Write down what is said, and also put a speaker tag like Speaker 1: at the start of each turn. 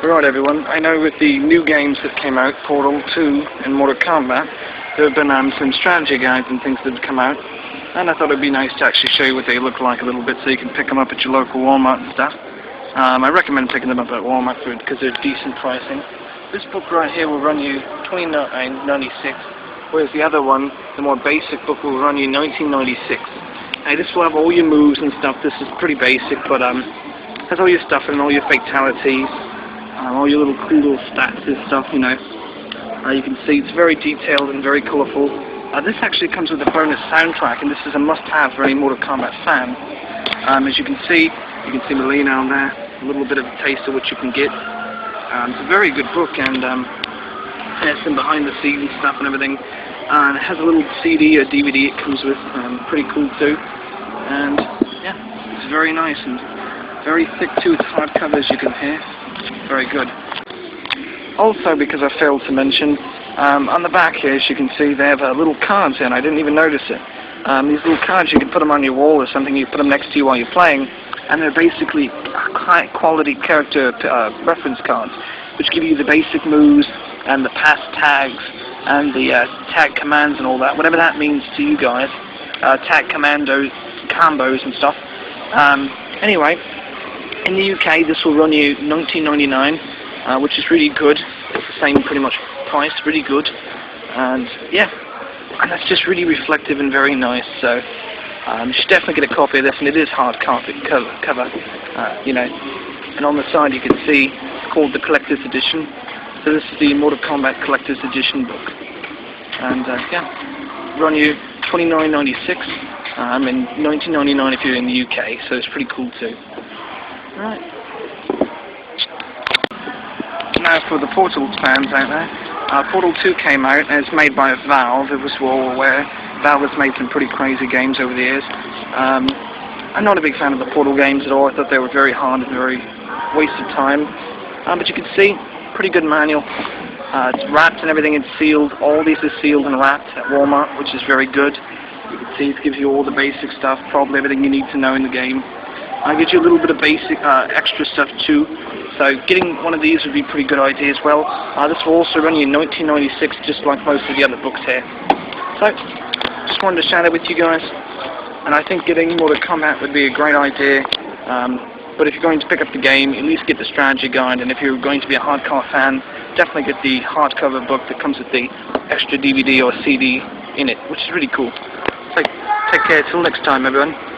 Speaker 1: Right everyone, I know with the new games that came out, Portal 2 and Mortal Kombat, there have been um, some strategy guides and things that have come out, and I thought it would be nice to actually show you what they look like a little bit so you can pick them up at your local Walmart and stuff. Um, I recommend picking them up at Walmart because they're decent pricing. This book right here will run you $29.96, whereas the other one, the more basic book, will run you $19.96. Now this will have all your moves and stuff, this is pretty basic, but um, has all your stuff and all your fatalities, um, all your little cool little stats and stuff, you know. Uh, you can see it's very detailed and very colourful. Uh, this actually comes with a bonus soundtrack, and this is a must-have for any Mortal Kombat fan. Um, as you can see, you can see Mileena on there, a little bit of a taste of what you can get. Um, it's a very good book, and um, has some behind-the-scenes stuff and everything. Uh, and it has a little CD or DVD it comes with, um, pretty cool too. And yeah, it's very nice and very thick too. It's hardcover as you can hear very good. Also, because I failed to mention, um, on the back here, as you can see, they have uh, little cards in. I didn't even notice it. Um, these little cards, you can put them on your wall or something. You put them next to you while you're playing, and they're basically high-quality character uh, reference cards, which give you the basic moves and the pass tags and the uh, tag commands and all that, whatever that means to you guys. Uh, tag commandos, combos and stuff. Um, anyway, in the UK, this will run you 19.99, uh, which is really good. It's the same pretty much price, really good. And yeah, and that's just really reflective and very nice. So um, you should definitely get a copy of this, and it is hard copy cover, cover uh, you know. And on the side, you can see it's called the Collector's Edition. So this is the Mortal Kombat Collector's Edition book, and uh, yeah, run you 29.96. Um, and 19.99 if you're in the UK, so it's pretty cool too. Right. Now for the Portal fans out there. Uh, Portal 2 came out and it's made by Valve. It was all aware. Valve has made some pretty crazy games over the years. Um, I'm not a big fan of the Portal games at all. I thought they were very hard and very wasted time. Um, but you can see, pretty good manual. Uh, it's wrapped and everything. It's sealed. All these are sealed and wrapped at Walmart, which is very good. You can see it gives you all the basic stuff, probably everything you need to know in the game. I get you a little bit of basic uh, extra stuff too. So getting one of these would be a pretty good idea as well. Uh, this will also run you in 1996 just like most of the other books here. So, just wanted to share that with you guys. And I think getting Mortal Kombat would be a great idea. Um, but if you're going to pick up the game, at least get the strategy guide. And if you're going to be a hardcore fan, definitely get the hardcover book that comes with the extra DVD or CD in it, which is really cool. So, take care. Till next time, everyone.